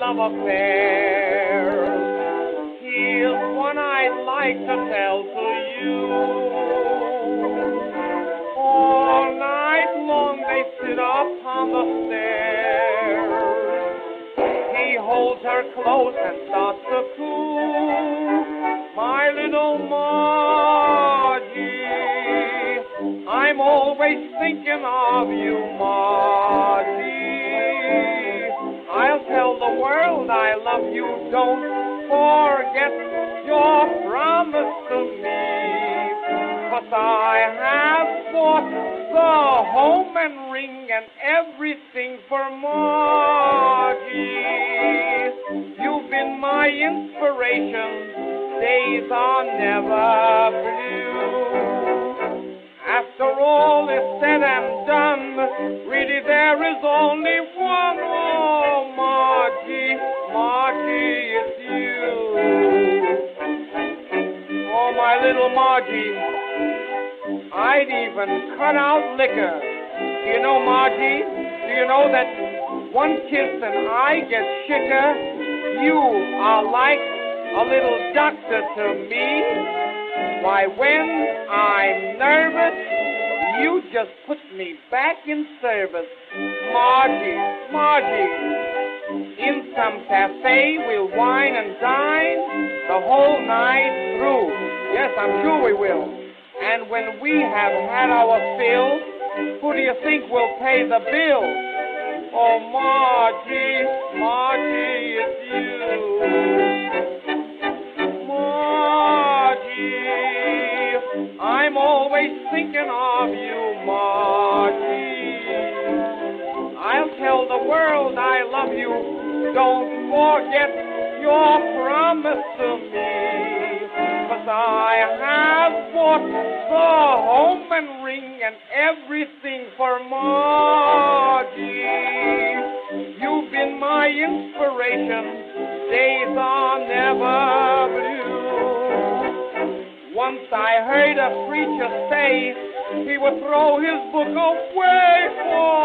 love affair. Here's one I'd like to tell to you. All night long they sit up on the stairs. He holds her close and starts to coo. My little Margie, I'm always thinking of you, Margie. Love you. Don't forget your promise to me. Cause I have bought the home and ring and everything for Margie. You've been my inspiration. Days are never blue. After all is said and done, Margie. I'd even cut out liquor. Do you know, Margie? Do you know that one kiss and I get shicker? You are like a little doctor to me. Why, when I'm nervous, you just put me back in service. Margie, Margie. In some cafe, we'll wine and dine the whole night through. I'm sure we will. And when we have had our fill, who do you think will pay the bill? Oh, Margie, Margie, it's you. Margie, I'm always thinking of you, Margie. I'll tell the world I love you. Don't forget your promise to me. I have bought the home and ring and everything for Margie. You've been my inspiration. Days are never blue. Once I heard a preacher say he would throw his book away for